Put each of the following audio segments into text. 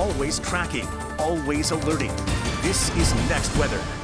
always tracking, always alerting. This is Next Weather.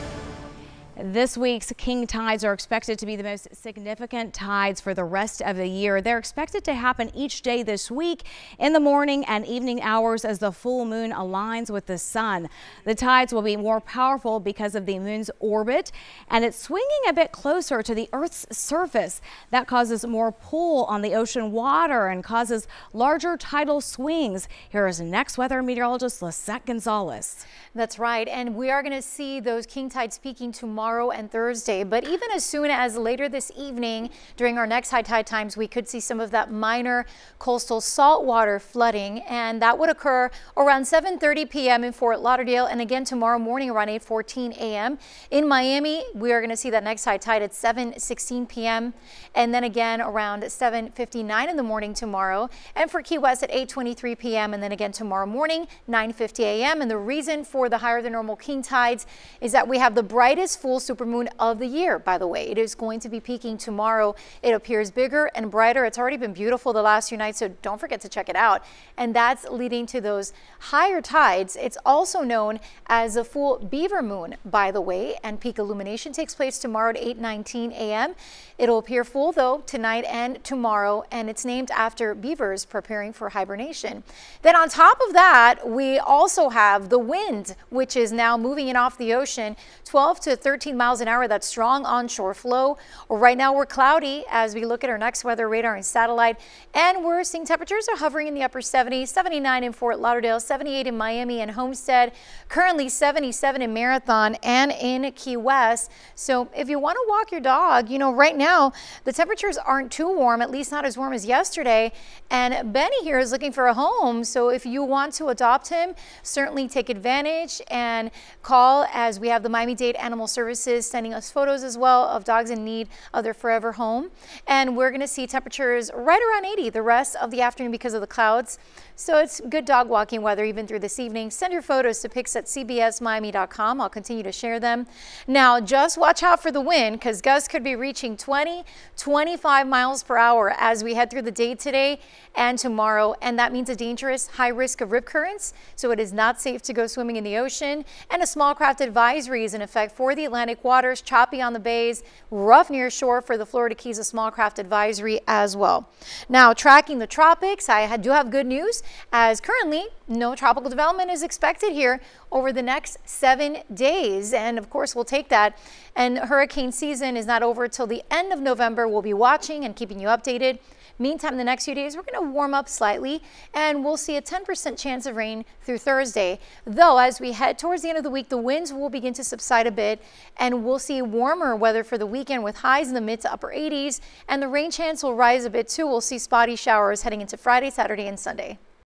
This week's king tides are expected to be the most significant tides for the rest of the year. They're expected to happen each day this week in the morning and evening hours as the full moon aligns with the sun. The tides will be more powerful because of the moon's orbit and it's swinging a bit closer to the Earth's surface. That causes more pull on the ocean water and causes larger tidal swings. Here is next weather meteorologist Lisette Gonzalez. That's right. And we are going to see those king tides peaking tomorrow tomorrow and Thursday. But even as soon as later this evening, during our next high tide times, we could see some of that minor coastal saltwater flooding. And that would occur around 7.30 p.m. in Fort Lauderdale. And again, tomorrow morning around 8.14 a.m. In Miami, we are going to see that next high tide at 7.16 p.m. And then again around 7.59 in the morning tomorrow. And for Key West at 8.23 p.m. And then again tomorrow morning, 9.50 a.m. And the reason for the higher than normal king tides is that we have the brightest full full supermoon of the year, by the way. It is going to be peaking tomorrow. It appears bigger and brighter. It's already been beautiful the last few nights, so don't forget to check it out. And that's leading to those higher tides. It's also known as a full beaver moon, by the way, and peak illumination takes place tomorrow at 8:19 a.m. It'll appear full, though, tonight and tomorrow, and it's named after beavers preparing for hibernation. Then on top of that, we also have the wind, which is now moving in off the ocean, 12 to 13 13 miles an hour. That's strong onshore flow. Right now we're cloudy as we look at our next weather radar and satellite. And we're seeing temperatures are hovering in the upper 70s, 79 in Fort Lauderdale, 78 in Miami and Homestead, currently 77 in Marathon and in Key West. So if you want to walk your dog, you know, right now the temperatures aren't too warm, at least not as warm as yesterday. And Benny here is looking for a home. So if you want to adopt him, certainly take advantage and call as we have the Miami-Dade Animal Service services sending us photos as well of dogs in need of their forever home. And we're going to see temperatures right around 80 the rest of the afternoon because of the clouds. So it's good dog walking weather even through this evening. Send your photos to pics at cbsmiami.com. I'll continue to share them. Now, just watch out for the wind because gusts could be reaching 20, 25 miles per hour as we head through the day today and tomorrow. And that means a dangerous high risk of rip currents. So it is not safe to go swimming in the ocean. And a small craft advisory is in effect for the Atlantic waters, choppy on the bays, rough near shore for the Florida Keys, a small craft advisory as well. Now, tracking the tropics, I do have good news as currently no tropical development is expected here over the next seven days. And of course, we'll take that. And hurricane season is not over till the end of November. We'll be watching and keeping you updated. Meantime, the next few days, we're going to warm up slightly and we'll see a 10% chance of rain through Thursday. Though, as we head towards the end of the week, the winds will begin to subside a bit and we'll see warmer weather for the weekend with highs in the mid to upper 80s and the rain chance will rise a bit too. We'll see spotty showers heading into Friday, Saturday, and Sunday.